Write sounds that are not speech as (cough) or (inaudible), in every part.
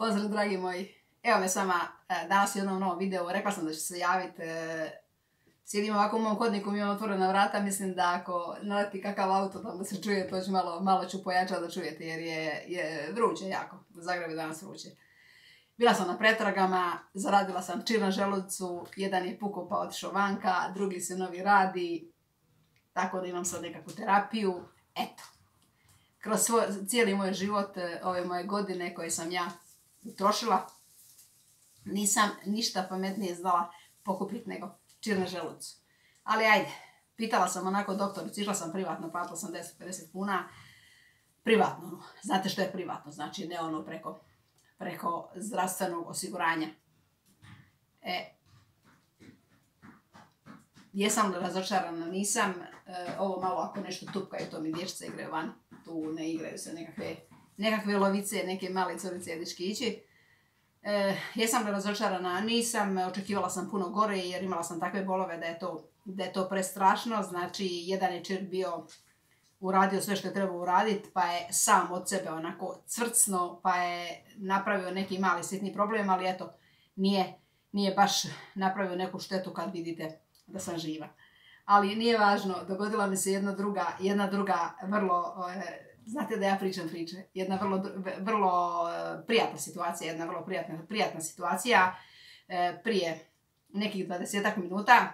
Pozdrav dragi moji. Evo me sama e, danas u jednom novom videu. Rekla sam da ću se javiti. E, sjedim ovako u mom hodniku, mi imam otvorena vrata. Mislim da ako naleti kakav auto da se čuje, to ću malo, malo ću pojačati da čujete jer je, je vruće jako. U Zagrebu je danas vruće. Bila sam na pretragama, zaradila sam čir na želucu, jedan je pukao pa otišao vanka, drugi se novi radi, tako da imam sad nekakvu terapiju. Eto, kroz cijeli moj život, e, ove moje godine koje sam ja utrošila, nisam ništa pametnije znala pokupiti nego čir na želucu. Ali ajde, pitala sam onako doktoricu, išla sam privatno, platila sam 10-50 kuna, privatno, ono, znate što je privatno, znači ne ono preko, preko zdravstvenog osiguranja. E, jesam li razočarana, nisam, e, ovo malo ako nešto tupkaju, to mi dječce igraju van, tu ne igraju se nekakve, nekakve lovice, neke male curice dečkići. E, jesam li razočarana, nisam, očekivala sam puno gore jer imala sam takve bolove da je to, da je to prestrašno, znači jedan je čir bio uradio sve što je trebao uraditi, pa je sam od sebe onako crcno, pa je napravio neki mali sitni problem, ali eto, nije, nije baš napravio neku štetu kad vidite da sam živa. Ali nije važno, dogodila mi se jedna druga, jedna druga vrlo, e, znate da ja pričam priče, jedna vrlo, vrlo e, prijatna situacija, jedna vrlo prijatna, prijatna situacija. E, prije nekih 20 minuta,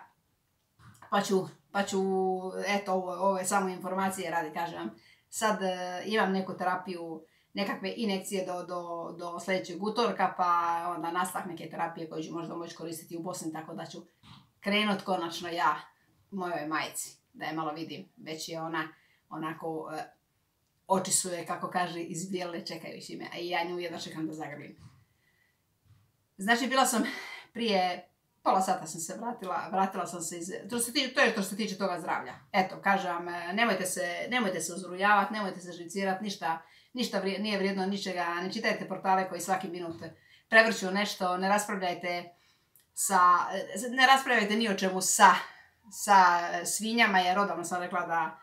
pa ću, pa ću eto, ove samo informacije radi, kažem. Sad imam neku terapiju, nekakve inekcije do, do, do sljedećeg utorka, pa onda nastavak neke terapije koje ću možda moći koristiti u Bosni, tako da ću krenut konačno ja mojoj majci, da je malo vidim. Već je ona onako, e, oči su je, kako kaže, izbijele čekajući me, a i ja nju jedno čekam da zagrbim. Znači, bila sam prije pola sata sam se vratila, vratila sam se iz... To, se to je što se tiče toga zdravlja. Eto, kažem nemojte se, nemojte se uzrujavati, nemojte se živcirati, ništa, ništa nije vrijedno ničega, ne čitajte portale koji svaki minut prevrću nešto, ne raspravljajte sa, ne raspravljajte ni o čemu sa, sa svinjama, jer odavno sam rekla da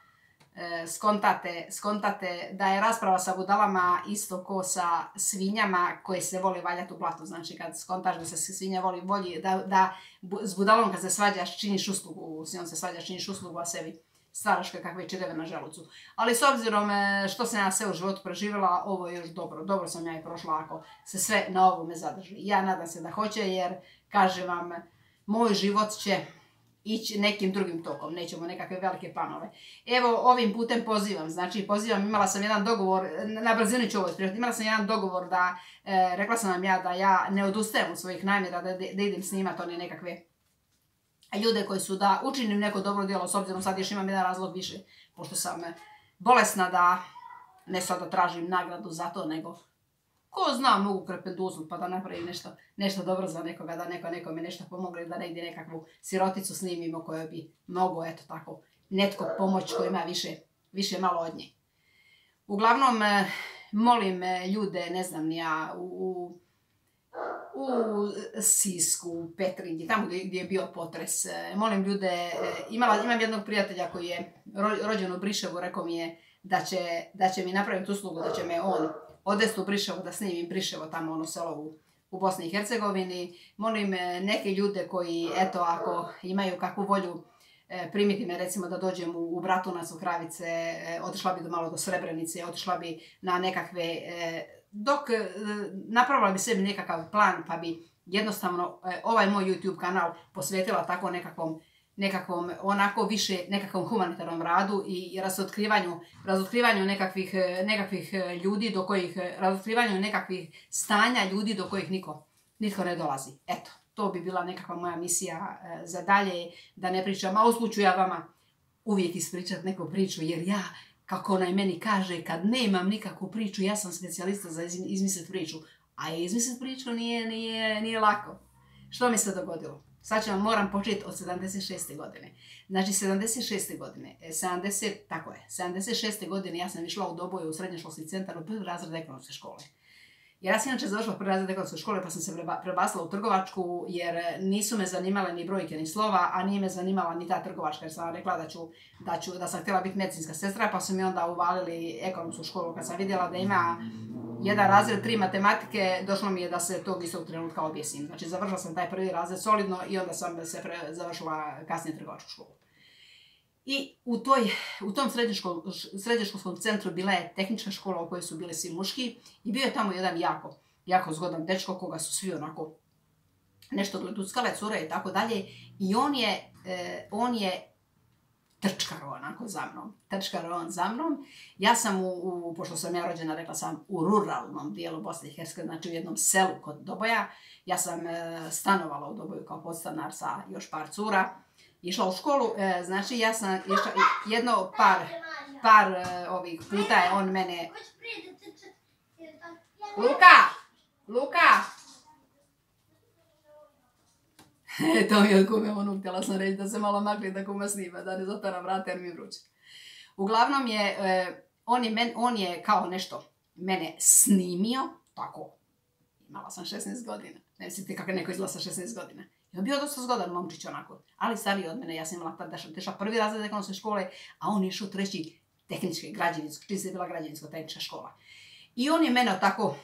skontate, skontate da je rasprava sa budalama isto ko sa svinjama koje se voli valjati u blatu. Znači kad skontaš da se svinja voli, volji, da, da s budalom kad se svađaš činiš uslugu, s njom se svađaš činiš uslugu, a sebi stvaraš kakve čireve na želucu. Ali s obzirom e, što sam ja sve u životu preživjela, ovo je još dobro. Dobro sam ja i prošla ako se sve na ovome zadrži. Ja nadam se da hoće jer Kaže vam, moj život će ići nekim drugim tokom, nećemo nekakve velike planove. Evo, ovim putem pozivam, znači pozivam, imala sam jedan dogovor, na brzinu ću ovo imala sam jedan dogovor da, e, rekla sam vam ja da ja ne odustajem od svojih namjera, da, da idem snimati one nekakve ljude koji su da učinim neko dobro djelo, s obzirom sad još imam jedan razlog više, pošto sam bolesna da ne sad da tražim nagradu za to, nego ko zna mogu krependuznut pa da napravim nešto, nešto dobro za nekoga, da neko nekome nešto pomogne, da negdje nekakvu siroticu snimimo koju bi mogu, eto tako, netko pomoć koji ima više, više malo od nje. Uglavnom, eh, molim eh, ljude, ne znam ja, u, u Sisku, u Petrinji, tamo gdje je bio potres. Eh, molim ljude, imala, imam jednog prijatelja koji je rođen u Briševu, rekao mi je da će, da će mi napraviti uslugu, da će me on odvesti u Briševo da snimim Briševo tamo ono selo u, u Bosni i Hercegovini. Molim e, neke ljude koji, eto, ako imaju kakvu volju, e, primiti me recimo da dođem u, u Bratunac, u Kravice, e, otišla bi do malo do Srebrenice, otišla bi na nekakve, dok napravila bi sebi nekakav plan pa bi jednostavno ovaj moj YouTube kanal posvetila tako nekakvom nekakvom onako više nekakvom humanitarnom radu i razotkrivanju, razotkrivanju nekakvih, e, nekakvih e, ljudi do kojih, e, razotkrivanju nekakvih stanja ljudi do kojih niko, nitko ne dolazi. Eto, to bi bila nekakva moja misija za dalje, da ne pričam, a usput ja vama uvijek ispričat neku priču, jer ja, kako onaj meni kaže, kad nemam nikakvu priču, ja sam specijalista za izmisliti priču, a izmisliti priču nije, nije, nije lako. Što mi se dogodilo? Sad ću vam moram početi od 76. godine. Znači 76. godine, 70, e, tako je, 76. godine ja sam išla u Doboje u srednjoškolski centar u prvi razred ekonomske škole. Ja sam inače završila prvi razred ekonomske škole pa sam se prebasila u trgovačku jer nisu me zanimale ni brojke ni slova, a nije me zanimala ni ta trgovačka jer sam rekla da, ću, da, ću, da sam htjela biti medicinska sestra pa su mi onda uvalili ekonomsku školu kad sam vidjela da ima jedan razred tri matematike, došlo mi je da se tog istog trenutka objesim. Znači završila sam taj prvi razred solidno i onda sam se završila kasnije trgovačku školu. I u, toj, u tom srednjoškolskom centru bila je tehnička škola u kojoj su bili svi muški i bio je tamo jedan jako, jako zgodan dečko koga su svi onako nešto gleduckale, cure i tako dalje. I on je, e, on je trčkaro onako za mnom. Trčkaro on za mnom. Ja sam, u, pošto sam ja rođena, rekla sam, u ruralnom dijelu Bosne i Hercegovine, znači u jednom selu kod Doboja. Ja sam e, stanovala u Doboju kao podstanar sa još par cura išla u školu, e, znači ja sam išla jedno par, par e, ovih puta je on mene... Luka! Luka! (laughs) to mi od kume onu htjela sam reći da se malo makli da kuma snima, da ne zatvara vrata jer mi vruće. Uglavnom je, e, on je, men, on je kao nešto mene snimio, tako, imala sam 16 godina. Ne mislite kako neko izgleda sa 16 godina. Je bio dosta zgodan momčić onako, ali stariji od mene. Ja sam imala tada prvi razred ekonomske škole, a on je išao treći tehnički, građevinsko, čiji se bila građevinsko-tehnička škola. I on je mene tako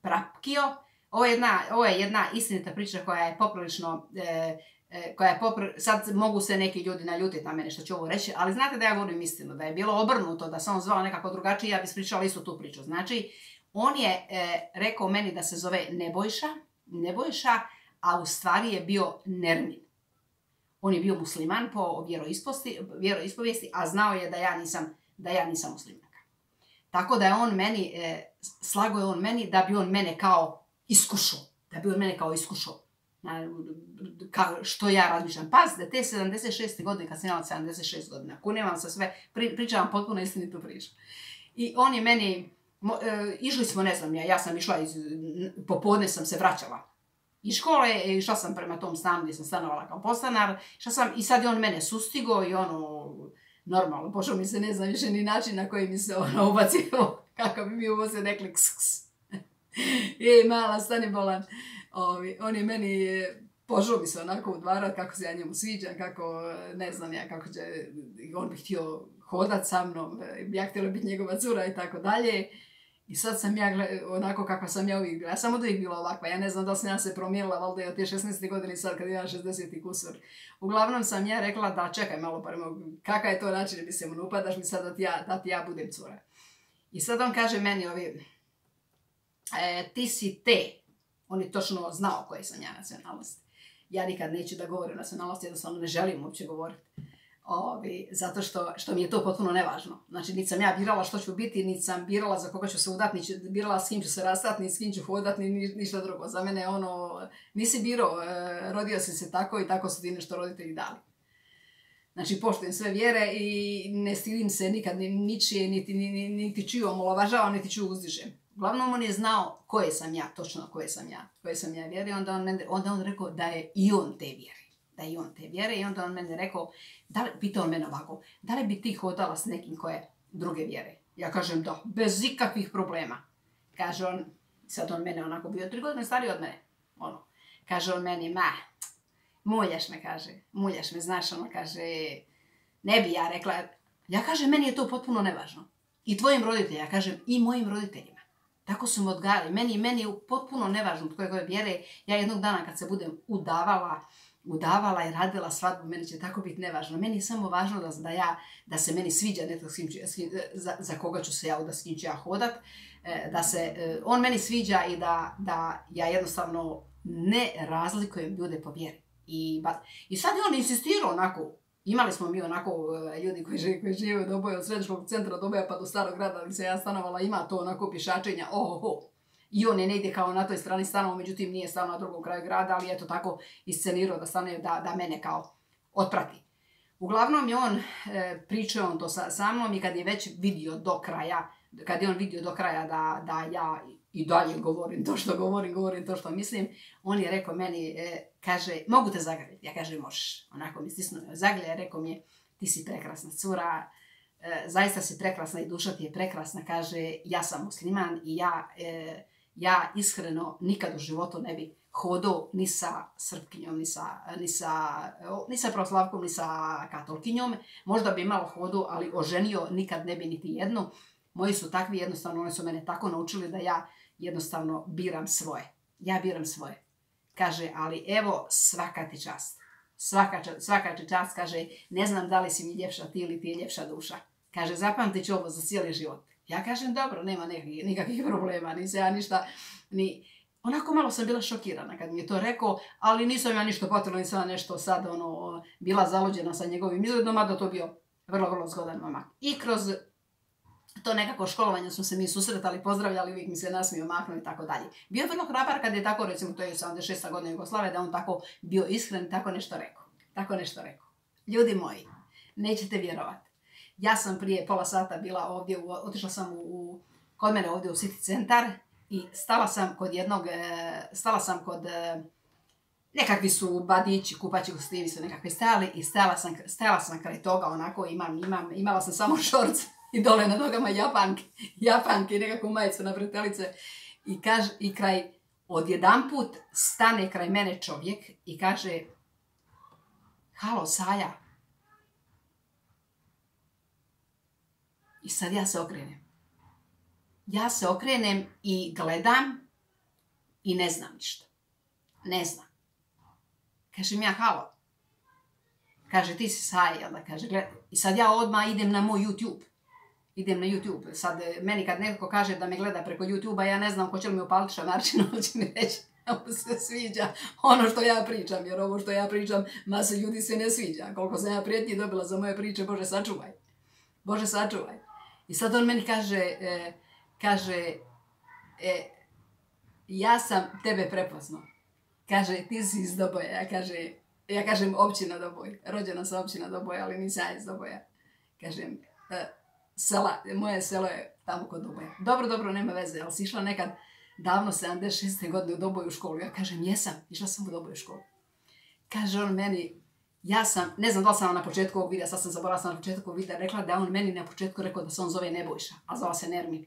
prapkio. Ovo je jedna, ovo je jedna istinita priča koja je poprilično, e, e, koja je popr... sad mogu se neki ljudi naljutiti na mene što ću ovo reći, ali znate da ja govorim istinu, da je bilo obrnuto, da sam on zvao nekako drugačije, ja bi ispričala istu tu priču. Znači, on je e, rekao meni da se zove Nebojša, Nebojša, a u stvari je bio Nermin. On je bio musliman po vjeroispovijesti, a znao je da ja nisam, da ja nisam muslimanka. Tako da je on meni, e, slago je on meni da bi on mene kao iskušao. Da bi on mene kao iskušao. što ja razmišljam. Pazite, te 76. godine, kad sam imala 76 godina, kunem vam se sve, pri, pričam vam potpuno istinitu priču. I on je meni, e, išli smo, ne znam, ja, ja sam išla, iz, popodne sam se vraćala iz škole, išla sam prema tom stanu gdje sam stanovala kao postanar, išla sam i sad je on mene sustigo i ono, normalno, pošao mi se ne znam više ni način na koji mi se ono (laughs) ubacio, kako bi mi u se rekli ks, ks. (laughs) Je, mala, stani bolan. Ovi, on je meni, pošao mi se onako udvarat kako se ja njemu sviđam, kako, ne znam ja, kako će, on bi htio hodat sa mnom, ja htjela biti njegova cura i tako dalje. I sad sam ja, onako kakva sam ja uvijek bila, ja sam uvijek bila ovakva, ja ne znam da sam ja se promijenila, valjda je od te 16. godine sad kad imam 60. kusur. Uglavnom sam ja rekla da čekaj malo pa kakav je to način, mislim, upadaš mi sad da ti ja, da ja budem cura. I sad on kaže meni ovi, e, ti si te, on je točno znao koje sam ja nacionalnosti. Ja nikad neću da govorim o nacionalnosti, jednostavno ne želim uopće govoriti. Ovi, zato što, što mi je to potpuno nevažno. Znači, niti sam ja birala što ću biti, niti sam birala za koga ću se udati, niti birala s kim ću se rastati, ni s kim ću hodati, ni ništa drugo. Za mene ono, nisi birao, e, rodio si se tako i tako su ti nešto roditelji dali. Znači, poštujem sve vjere i ne stidim se nikad ni ničije, niti, niti, niti čiju omalovažavam, niti čiju uzdižem. Uglavnom on je znao koje sam ja, točno koje sam ja, koje sam ja vjere. Onda on, onda on rekao da je i on te vjere da i on te vjere i onda on mene rekao, da li, pitao mene ovako, da li bi ti hodala s nekim koje druge vjere? Ja kažem da, bez ikakvih problema. Kaže on, sad on mene onako bio tri godine stariji od mene, ono. Kaže on meni, ma, muljaš me, kaže, muljaš me, znaš, ono, kaže, ne bi ja rekla, ja kažem, meni je to potpuno nevažno. I tvojim roditeljima, ja kažem, i mojim roditeljima. Tako su me odgajali. Meni, meni je potpuno nevažno koje koje vjere. Ja jednog dana kad se budem udavala, udavala i radila svadbu, meni će tako biti nevažno. Meni je samo važno da, da, ja, da se meni sviđa netko s za, za, koga ću se ja, da s kim ću ja hodat, e, da se e, on meni sviđa i da, da ja jednostavno ne razlikujem ljude po vjeri. I, I sad je on insistirao onako, imali smo mi onako e, ljudi koji žive, koji žive od oboje od središnjeg centra od pa do starog grada gdje se ja stanovala, ima to onako pišačenja, oho, i on je negdje kao na toj strani stanovao, međutim nije stao na drugom kraju grada, ali eto tako iscenirao da stane, da, da mene kao otprati. Uglavnom je on, e, pričao on to sa, mnom i kad je već vidio do kraja, kad je on vidio do kraja da, da ja i dalje govorim to što govorim, govorim to što mislim, on je rekao meni, e, kaže, mogu te zagrliti? Ja kažem, možeš. Onako mi stisnuo zagrlje, rekao mi je, ti si prekrasna cura, e, zaista si prekrasna i duša ti je prekrasna, kaže, ja sam musliman i ja ja iskreno nikad u životu ne bi hodao ni sa srpkinjom, ni sa, ni sa, ni sa proslavkom, ni sa katolkinjom. Možda bi malo hodu, ali oženio nikad ne bi niti jednu. Moji su takvi, jednostavno, oni su mene tako naučili da ja jednostavno biram svoje. Ja biram svoje. Kaže, ali evo svaka ti čast. Svaka, svaka ti čast, kaže, ne znam da li si mi ljepša ti ili ti je ljepša duša. Kaže, zapamtit ću ovo za cijeli život. Ja kažem, dobro, nema nikakvih (laughs) problema, nisam ja ništa, ni... Onako malo sam bila šokirana kad mi je to rekao, ali nisam ja ništa potrebno, nisam ja nešto sad ono, bila zalođena sa njegovim izgledom, a da to bio vrlo, vrlo zgodan momak. I kroz to nekako školovanje smo se mi susretali, pozdravljali, uvijek mi se nasmio, maknuo i tako dalje. Bio vrlo hrabar kad je tako, recimo, to je 76. godina Jugoslave, da on tako bio iskren tako nešto rekao. Tako nešto rekao. Ljudi moji, nećete vjerovati. Ja sam prije pola sata bila ovdje, otišla sam u, kod mene ovdje u City centar i stala sam kod jednog, e, stala sam kod, e, nekakvi su badići, kupaći gostivi su nekakvi stajali i stajala sam, stajala sam kraj toga onako, imam, imam, imala sam samo (laughs) šorc i dole na nogama japanke, japanke i nekakvu majicu na vretelice i, kaž, i kraj, odjedanput stane kraj mene čovjek i kaže Halo, Saja. I sad ja se okrenem. Ja se okrenem i gledam i ne znam ništa. Ne znam. Kažem ja, halo. Kaže, ti si Saja, da kaže, gled... I sad ja odmah idem na moj YouTube. Idem na YouTube. Sad, meni kad neko kaže da me gleda preko YouTube-a, ja ne znam ko će li mi upaliti šamarčinu, (laughs) će mi reći mu se sviđa ono što ja pričam, jer ovo što ja pričam, masa ljudi se ne sviđa. Koliko sam ja prijetnji dobila za moje priče, Bože sačuvaj. Bože sačuvaj. I sad on meni kaže, e, kaže, e, ja sam tebe prepoznao. Kaže, ti si iz Doboja. Ja, kaže, ja kažem općina Doboj. Rođena sam općina Doboj, ali nisam ja iz Doboja. Kažem, e, moje selo je tamo kod Doboja. Dobro, dobro, nema veze, ali si išla nekad davno 76. godine u Doboju školu. Ja kažem, jesam, išla sam u Doboju školu. Kaže on meni, ja sam, ne znam da li sam na početku ovog videa, sad sam zaboravila sam na početku ovog videa, rekla da on meni na početku rekao da se on zove Nebojša, a zvala se Nermin.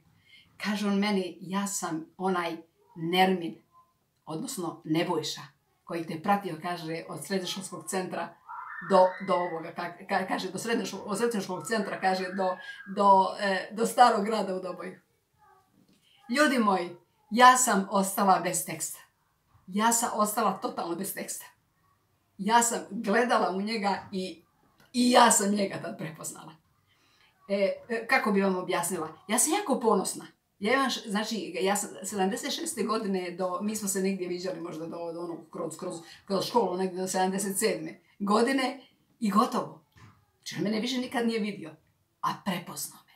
Kaže on meni, ja sam onaj Nermin, odnosno Nebojša, koji te pratio, kaže, od srednjoškolskog centra do, do ovoga, ka, kaže, do srednjoškolskog centra, kaže, do, do, e, do starog grada u Doboju. Ljudi moji, ja sam ostala bez teksta. Ja sam ostala totalno bez teksta. Ja sam gledala u njega i, i ja sam njega tad prepoznala. E, e kako bi vam objasnila? Ja sam jako ponosna. Ja imam, znači, ja sam 76. godine, do, mi smo se negdje viđali možda do, do onog, kroz, kroz, kroz školu, negdje do 77. godine i gotovo. Znači, mene više nikad nije vidio. A prepoznao me.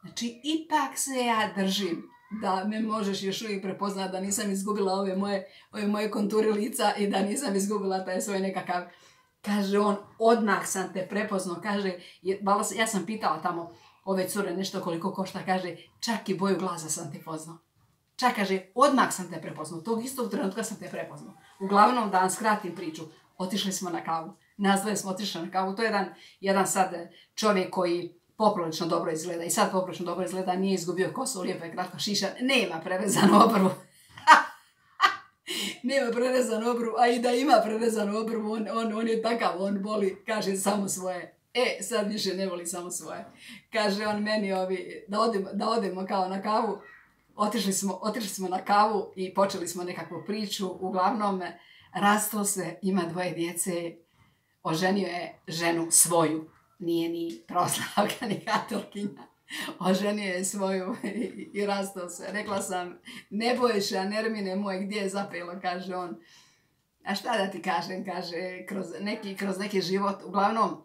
Znači, ipak se ja držim da me možeš još uvijek prepoznati da nisam izgubila ove moje, ove moje konturi lica i da nisam izgubila taj svoj nekakav kaže on, odmah sam te prepoznao, kaže, ja sam pitala tamo ove cure nešto koliko košta, kaže, čak i boju glaza sam te poznao. Čak kaže, odmah sam te prepoznao, tog istog trenutka sam te prepoznao. Uglavnom, da vam skratim priču, otišli smo na kavu. Dvoje smo otišli na kavu. To je jedan, jedan sad čovjek koji poprilično dobro izgleda i sad poprilično dobro izgleda, nije izgubio kosu, lijepo je kratko šišan, nema prerezanu obrvu. (laughs) nema prerezanu obrvu, a i da ima prerezanu obrvu, on, on, on je takav, on voli, kaže, samo svoje. E, sad više ne voli samo svoje. Kaže on meni ovi, da odemo, da odemo kao na kavu. Otišli smo, otišli smo na kavu i počeli smo nekakvu priču. Uglavnom, rastao se, ima dvoje djece, oženio je ženu svoju nije ni proslavka, (laughs) ni katolkinja. Oženio je svoju i, rastao se. Rekla sam, ne bojiš, a Nermine moj, gdje je zapelo, kaže on. A šta da ti kažem, kaže, kroz neki, kroz neki život, uglavnom,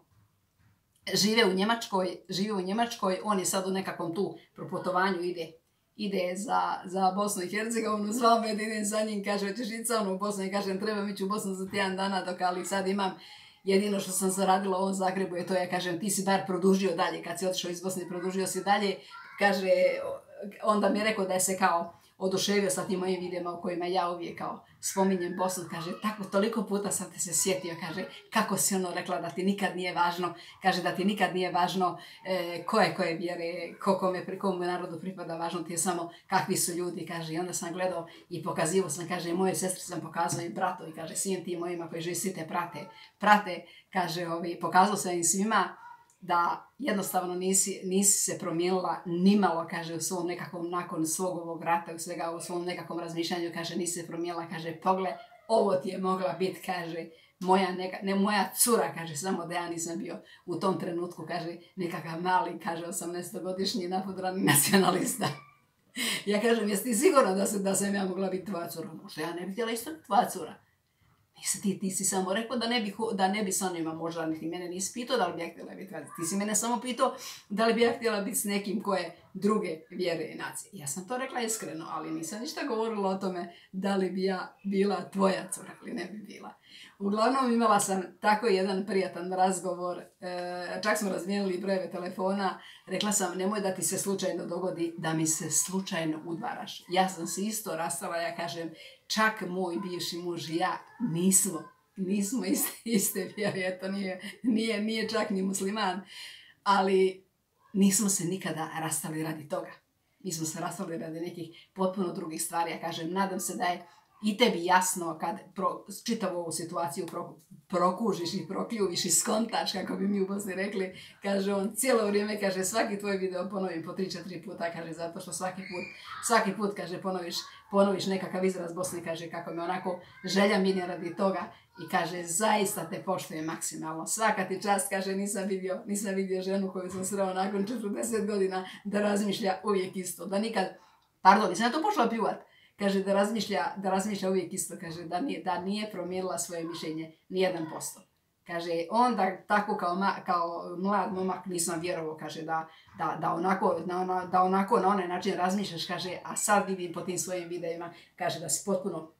žive u Njemačkoj, žive u Njemačkoj, on je sad u nekakvom tu proputovanju, ide ide za, za Bosnu i Hercegovinu, zvao me idem za njim, kaže, hoćeš ići sa u Bosnu i kažem, treba mi u Bosnu za tjedan dana, dok ali sad imam jedino što sam zaradila u ovom Zagrebu je to, ja kažem, ti si bar produžio dalje, kad si otišao iz Bosne, produžio si dalje, kaže, onda mi je rekao da je se kao oduševio sa tim mojim videima u kojima ja uvijek kao spominjem Bosnu, kaže, tako toliko puta sam te se sjetio, kaže, kako si ono rekla da ti nikad nije važno, kaže da ti nikad nije važno e, koje koje vjere, ko kome, pri komu narodu pripada, važno ti je samo kakvi su ljudi, kaže, i onda sam gledao i pokazivo sam, kaže, moje sestre sam pokazao i bratu i kaže, svim tim mojima koji živi, svi te prate, prate, kaže, ovi, pokazao sam im svima, da jednostavno nisi, nisi se promijenila nimalo, kaže, u svom nekakvom, nakon svog ovog rata, u svega u svom nekakvom razmišljanju, kaže, nisi se promijenila, kaže, pogled, ovo ti je mogla biti, kaže, moja neka, ne moja cura, kaže, samo da ja nisam bio u tom trenutku, kaže, nekakav mali, kaže, 18-godišnji napudrani (laughs) nacionalista. ja kažem, jesi ti sigurna da, se, da sam ja mogla biti tvoja cura? Možda ja ne bih htjela isto tvoja cura. Ti, ti si samo rekao da ne bi, da ne bi sa njima možda niti mene nisi pitao da li bi ja htjela biti Ti si mene samo pitao da li bi ja htjela biti s nekim koje druge vjere i nacije. Ja sam to rekla iskreno, ali nisam ništa govorila o tome da li bi ja bila tvoja cura ili ne bi bila. Uglavnom imala sam tako jedan prijatan razgovor, e, čak smo razmijenili brojeve telefona, rekla sam nemoj da ti se slučajno dogodi da mi se slučajno udvaraš. Ja sam se isto rastala, ja kažem, čak moj bivši muž i ja nismo, nismo iste, iste vjere, to nije, nije, nije čak ni musliman, ali nismo se nikada rastali radi toga. Mi smo se rastali radi nekih potpuno drugih stvari. Ja kažem, nadam se da je i tebi jasno kad pro, čitavu ovu situaciju pro, prokužiš i prokljuviš i skontač, kako bi mi u Bosni rekli, kaže on cijelo vrijeme, kaže svaki tvoj video ponovim po 3-4 puta, kaže zato što svaki put, svaki put, kaže ponoviš, ponoviš nekakav izraz Bosni, kaže kako mi onako želja minje radi toga i kaže zaista te poštuje maksimalno. Svaka ti čast, kaže nisam vidio, nisam vidio ženu koju sam sreo nakon 40 godina da razmišlja uvijek isto, da nikad, pardon, nisam ja to pošla pljuvat, kaže da razmišlja, da razmišlja uvijek isto, kaže da nije, da nije promijenila svoje mišljenje nijedan posto. Kaže, onda tako kao, ma, kao mlad momak nisam vjerovao, kaže, da, da, da, onako, na, da onako na onaj način razmišljaš, kaže, a sad vidim po tim svojim videima, kaže da si potpuno,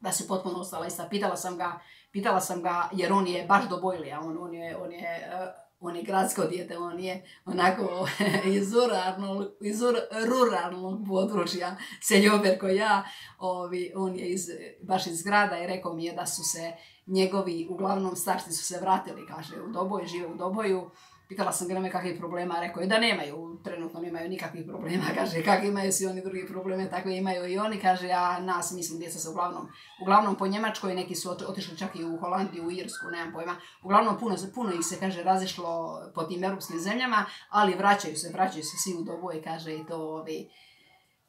da si potpuno ostala ista. Pitala sam ga, pitala sam ga, jer on je baš do on, on je, on je on je gradsko dijete, on je onako (laughs) iz, urarnog, iz ruralnog područja, seljober ko ja, ovi, on je iz, baš iz grada i rekao mi je da su se njegovi, uglavnom starci su se vratili, kaže, u Doboju, žive u Doboju, Pitala sam ga kakvih problema, rekao je da nemaju, trenutno nemaju nikakvih problema, (laughs) kaže, kak imaju svi oni drugi probleme, takve imaju i oni, kaže, a nas, mislim, djeca se uglavnom, uglavnom po Njemačkoj, neki su otišli čak i u Holandiju, u Irsku, nemam pojma, uglavnom puno, puno ih se, kaže, razišlo po tim europskim zemljama, ali vraćaju se, vraćaju se svi u doboje, kaže, i to, ovi,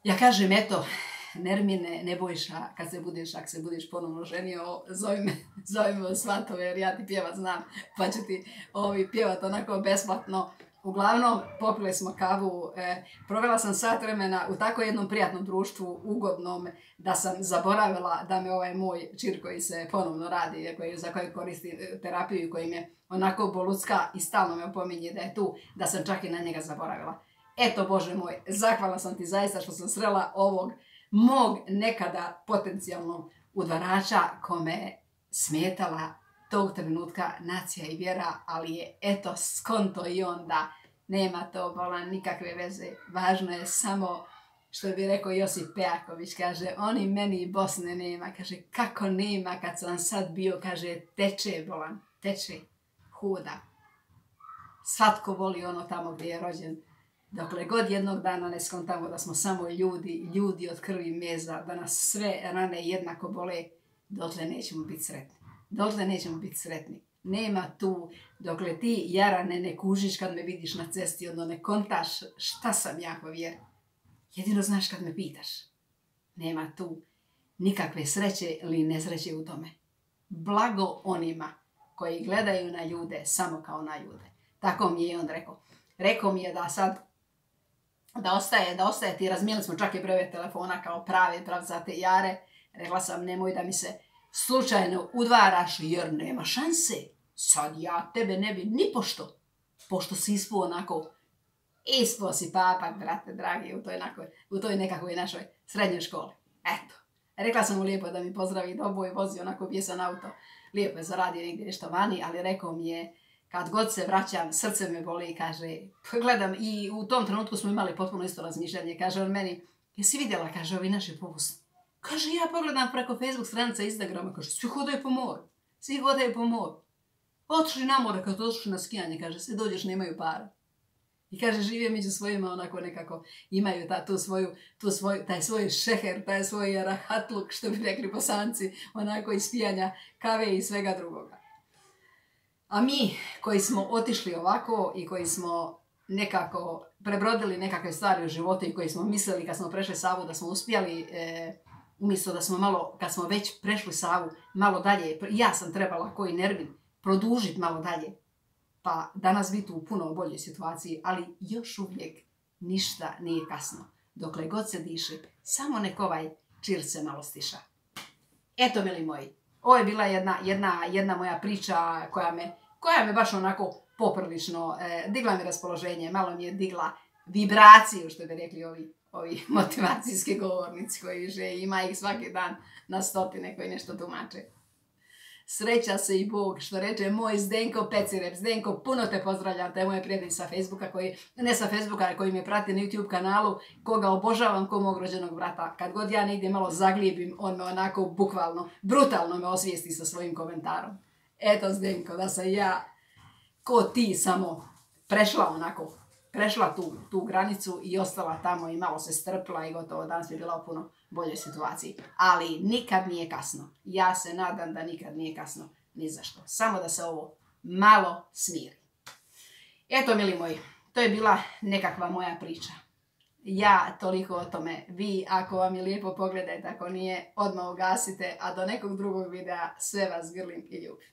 ja kažem, eto, Nermine, Nebojša, kad se budeš, ako se budeš ponovno ženio, zove me, me svatove, jer ja ti pjevat znam, pa ću ti ovi, pjevat onako besplatno. Uglavnom, popili smo kavu, e, provela sam sat vremena u tako jednom prijatnom društvu, ugodnom, da sam zaboravila da me ovaj moj čir koji se ponovno radi, koji, za koji koristi e, terapiju i koji je onako bolutska i stalno me opominje da je tu, da sam čak i na njega zaboravila. Eto, Bože moj, zahvala sam ti zaista što sam srela ovog mog nekada potencijalnog udvarača kome smetala tog trenutka nacija i vjera, ali je eto skonto i onda nema to bolan nikakve veze. Važno je samo što bi rekao Josip Pejaković, kaže, oni meni Bosne nema, kaže, kako nema kad sam sad bio, kaže, teče bolan, teče, huda. Svatko voli ono tamo gdje je rođen, Dokle god jednog dana ne skontamo da smo samo ljudi, ljudi od krvi meza, da nas sve rane jednako bole, dotle nećemo biti sretni. Dotle nećemo biti sretni. Nema tu, dokle ti jarane ne kužiš kad me vidiš na cesti, onda ne kontaš šta sam ja po vjer. Jedino znaš kad me pitaš. Nema tu nikakve sreće ili nesreće u tome. Blago onima koji gledaju na ljude samo kao na ljude. Tako mi je on rekao. Rekao mi je da sad da ostaje, da ostaje ti, razmijeli smo čak i brojeve telefona kao pravi pravzate jare. Rekla sam nemoj da mi se slučajno udvaraš jer nema šanse. Sad ja tebe ne bi ni pošto, pošto si ispuo onako, ispuo si papak, brate dragi, u toj, onako, u toj nekakvoj našoj srednjoj školi. Eto. Rekla sam mu lijepo da mi pozdravi dobu i vozi onako bijesan auto. Lijepo je zaradio negdje nešto vani, ali rekao mi je, kad god se vraćam, srce me boli kaže, gledam i u tom trenutku smo imali potpuno isto razmišljanje, kaže on meni, jesi vidjela, kaže, ovi naši popust. Kaže, ja pogledam preko Facebook stranica Instagrama, kaže, svi hodaju po moru. Svi hodaju po moru. Otišli na more, kad otišli na skijanje, kaže, svi dođeš, nemaju para. I kaže, žive među svojima, onako nekako imaju ta, tu svoju, tu svoj, taj svoj šeher, taj svoj rahatluk, što bi rekli bosanci, onako ispijanja kave i svega drugoga. A mi koji smo otišli ovako i koji smo nekako prebrodili nekakve stvari u životu i koji smo mislili kad smo prešli Savu da smo uspjeli, e, umjesto da smo malo, kad smo već prešli Savu, malo dalje, ja sam trebala koji nervin produžiti malo dalje, pa danas biti u puno boljoj situaciji, ali još uvijek ništa nije kasno. Dokle god se diše, samo nek ovaj čir se malo stiša. Eto, mili moji, ovo je bila jedna, jedna, jedna moja priča koja me, koja me baš onako poprilično e, digla mi raspoloženje, malo mi je digla vibraciju, što bi rekli ovi, ovi (laughs) motivacijski govornici koji že ima ih svaki dan na stotine koji nešto tumače. Sreća se i Bog, što reče moj Zdenko Pecirep. Zdenko, puno te pozdravljam, te moje prijatelji sa Facebooka, koji, ne sa Facebooka, koji me prati na YouTube kanalu, koga obožavam ko mog rođenog brata. Kad god ja negdje malo zaglijebim, on me onako bukvalno, brutalno me osvijesti sa svojim komentarom. Eto Zdenko, da sam ja, ko ti samo, prešla onako, prešla tu, tu granicu i ostala tamo i malo se strpla i gotovo danas bi bila puno boljoj situaciji. Ali nikad nije kasno. Ja se nadam da nikad nije kasno ni zašto. Samo da se ovo malo smiri. Eto, mili moji, to je bila nekakva moja priča. Ja toliko o tome. Vi, ako vam je lijepo, pogledajte. Ako nije, odmah ugasite. A do nekog drugog videa sve vas grlim i ljubim.